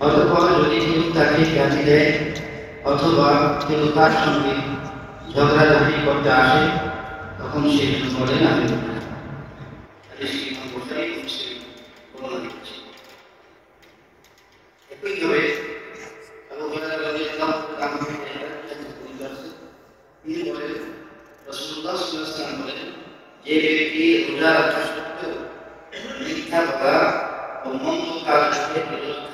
অতঃপর যদি কেউ তাকে জ্ঞাতি দেয়, অথবা কেউ তার সঙ্গে ঝগড়াঝাটি করতে আসে, তখন সে বলে, না একইভাবে আবু যে ব্যক্তি রোজা রাখা সত্ত্বেও মিথ্যা কথা ও মন্দ কাজ থেকে বিরত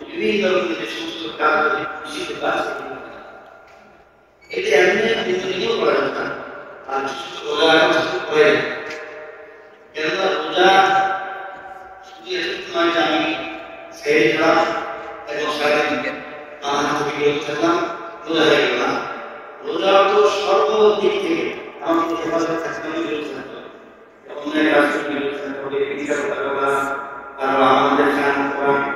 বিভিন্ন ধরনের সমস্ত কাজ নিষিদ্ধ কাজ এটি এমনি জিন্দগিও করা না আর রোজা করে কেননা রোজা শুধু এটুকু নয় যে আমি সেই খেলাম এবং সারাদিন আমার হাতে বিরত থাকলাম রোজা হয়ে গেল না রোজা তো সর্বদিক থেকে আমাকে হেফাজত থাকতে হবে বিরত থাকতে হবে অন্যের কাজ বিরত থাকতে হবে কথা বলা আর আমাদের খান করা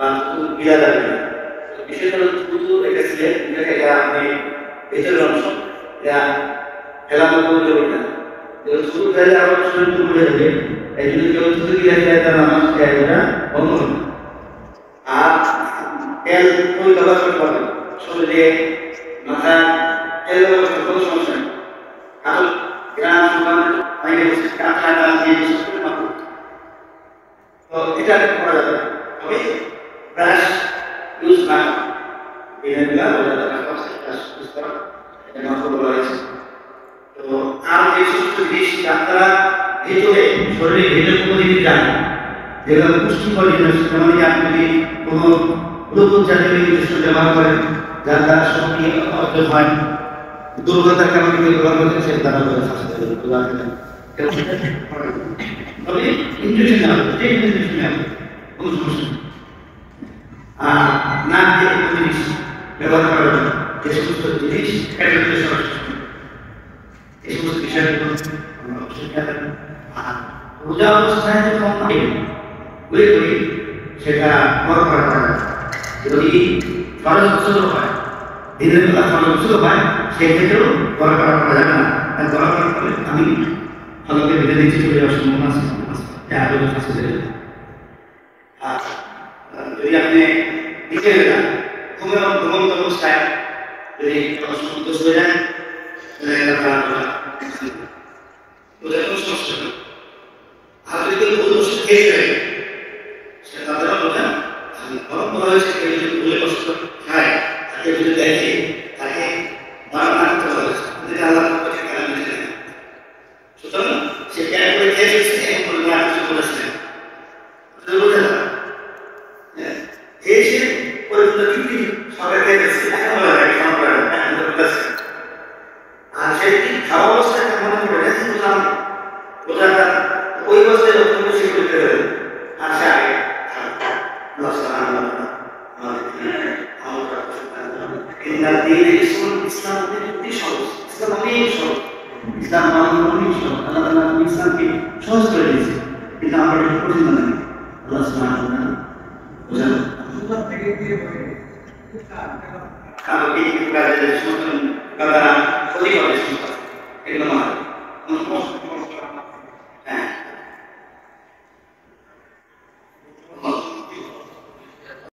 বা কুতুব গিলা যাবে না তো বিষয়টা হলো কুতুব এটা না। শুরু খেলে আবার শরীর শুধু তেল ওই ব্যবহার করতে বিশেষ করে করা ব্রাশ ইউজ না বিনাগুলা বলা যাবে ব্রাশ ইউজ করা এটা মাত্র বলা হয়েছে তো আর যে সমস্ত জিনিস ডাক্তাররা ভেতরে শরীরের ভেতর কোনো জিনিস জানে যেগুলো পুষ্টিকর জিনিস যেমন আপনি যদি কোনো গ্লুকোজ জাতীয় ইঞ্জেকশন ব্যবহার করেন যার দ্বারা শক্তি অর্জন হয় দুর্বলতার কারণে ব্যবহার করছেন সে দ্বারা করে স্বাস্থ্য তবে ইঞ্জেকশন নেওয়া কোনো সমস্যা না যে কোনো জিনিস ব্যবহার করা যাবে যে সমস্ত জিনিস একসাথে সমস্যা এই সমস্ত বিষয়গুলো আমরা অবশ্যই খেয়াল রাখব আর রোজা অবস্থায় যখন ঘুরে ঘুরে সেটা বড় করা যায় যদি খরচ উৎসব হয়, দিনের বেলা খরচ উৎসব হয়, সেক্ষেত্রেও বড় করা করা যাবে না। আর বড় করা করলে আমি ফলকে বেঁধে দিচ্ছি, চলে যাওয়ার সম্ভাবনা আছে। আরও কাছে চলে যাবে আর যদি আপনি নিজের যান ঘুমের ঘুমন্ত অবস্থায় যদি সন্তুষ্ট হয়ে যায় তাহলে এটা খারাপ হয় ওদের কোনো সমস্যা যদি খেয়ে যায় খেয়ে আর সেই খাওয়া মনে করে বুঝলাম বোঝার ওই অবস্থায় যখন বেশি করতে হবে আর সে আগে সহজ করে দিয়েছে কিন্তু আমরা あの、建築家で、その方が、個人はですね、